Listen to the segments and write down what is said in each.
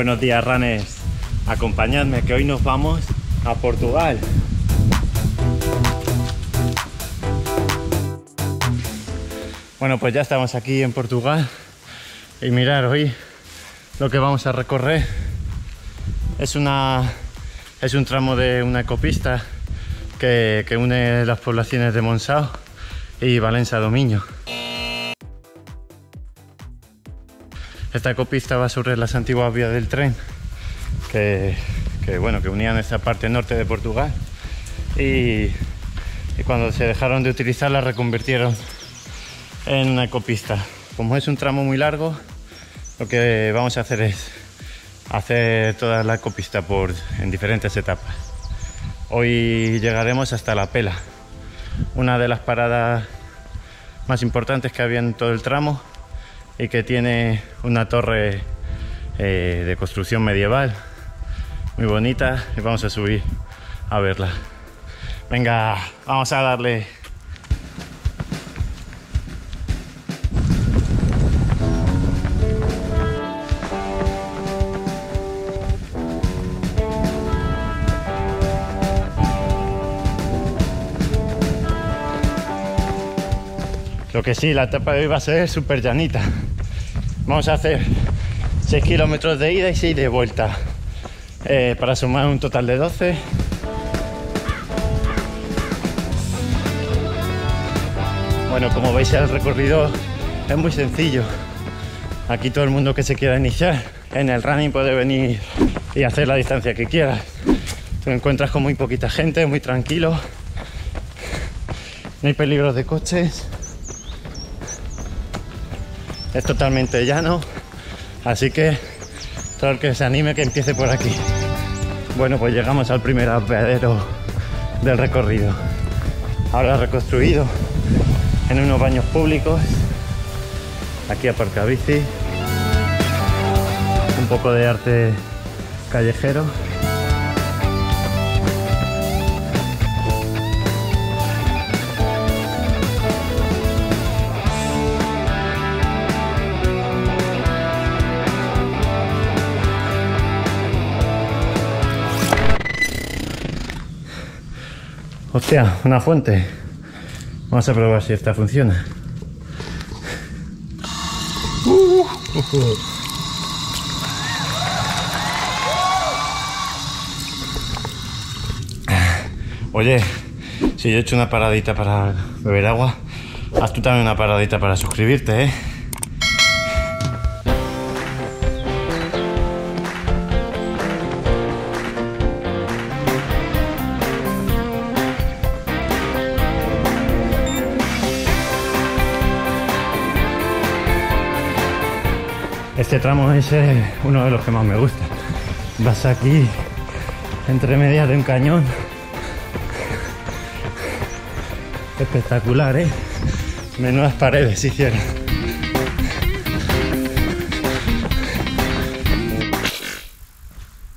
Buenos días, ranes. Acompañadme que hoy nos vamos a Portugal. Bueno, pues ya estamos aquí en Portugal y mirar hoy lo que vamos a recorrer es una es un tramo de una ecopista que, une las poblaciones de Monsao y Valencia Dominio. Esta ecopista va sobre las antiguas vías del tren que, bueno, que unían esta parte norte de Portugal y, cuando se dejaron de utilizar la reconvirtieron en una ecopista. Como es un tramo muy largo, lo que vamos a hacer es hacer toda la ecopista por, en diferentes etapas. Hoy llegaremos hasta La Pela, una de las paradas más importantes que había en todo el tramo y que tiene una torre eh, de construcción medieval muy bonita y vamos a subir a verla. Venga, vamos a darle Lo que sí, la etapa de hoy va a ser súper llanita. Vamos a hacer 6 kilómetros de ida y 6 de vuelta. Eh, para sumar un total de 12. Bueno, como veis el recorrido es muy sencillo. Aquí todo el mundo que se quiera iniciar en el running puede venir y hacer la distancia que quiera. Te encuentras con muy poquita gente, muy tranquilo. No hay peligros de coches es totalmente llano, así que todo el que se anime que empiece por aquí. Bueno, pues llegamos al primer apeadero del recorrido. Ahora reconstruido en unos baños públicos. Aquí aparca bici. Un poco de arte callejero. Hostia, una fuente. Vamos a probar si esta funciona. Oye, si yo he hecho una paradita para beber agua, haz tú también una paradita para suscribirte, ¿eh? Este tramo es eh, uno de los que más me gusta. Vas aquí entre medias de un cañón. Espectacular, ¿eh? Menudas paredes hicieron.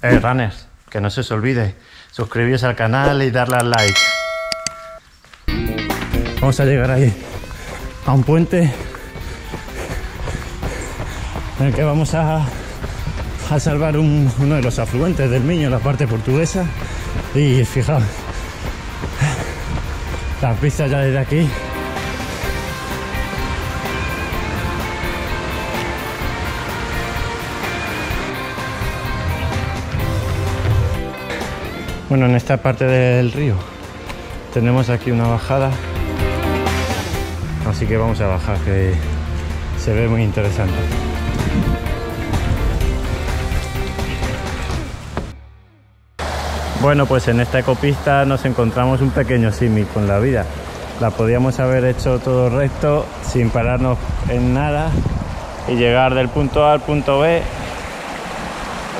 Eh, runners, que no se os olvide suscribiros al canal y darle al like. Vamos a llegar ahí a un puente en el que vamos a, a salvar un, uno de los afluentes del Miño, la parte portuguesa. Y fijaos, las vistas ya desde aquí. Bueno, en esta parte del río tenemos aquí una bajada, así que vamos a bajar, que se ve muy interesante. Bueno, pues en esta ecopista nos encontramos un pequeño símil con la vida. La podíamos haber hecho todo recto, sin pararnos en nada y llegar del punto A al punto B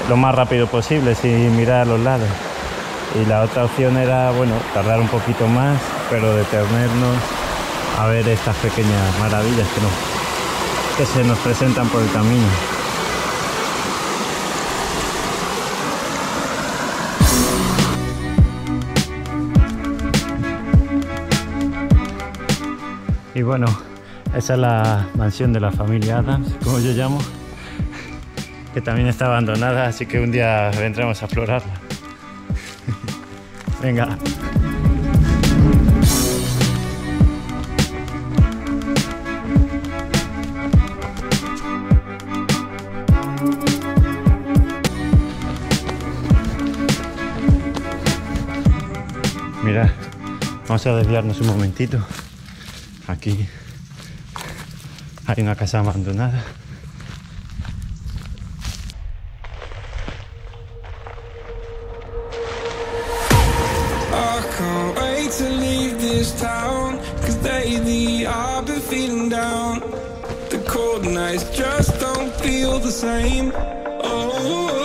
lo más rápido posible, sin mirar a los lados. Y la otra opción era, bueno, tardar un poquito más, pero detenernos a ver estas pequeñas maravillas que, nos, que se nos presentan por el camino. Y bueno, esa es la mansión de la familia Adams, como yo llamo. que también está abandonada, así que un día vendremos a explorarla. Venga. Mira, vamos a desviarnos un momentito. Aquí hay una casa abandonada. Just don't feel the same Oh,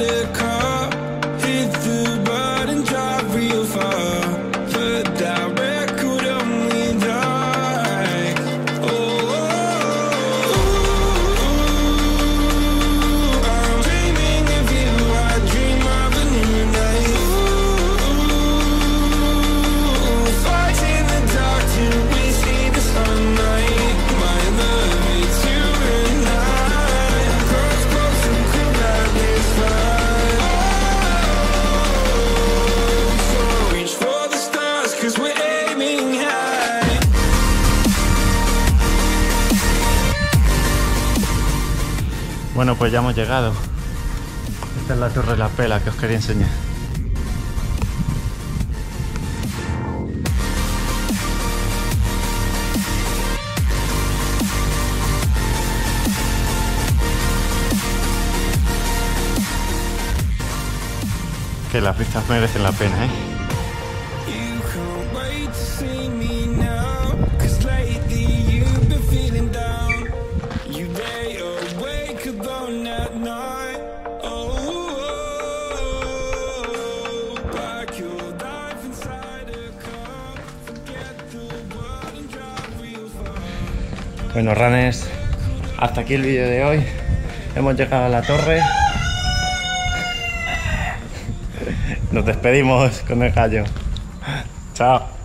inside a Bueno, pues ya hemos llegado. Esta es la Torre de la Pela que os quería enseñar. Que las vistas merecen la pena, ¿eh? Bueno, runners, hasta aquí el vídeo de hoy. Hemos llegado a la torre. Nos despedimos con el gallo. Chao.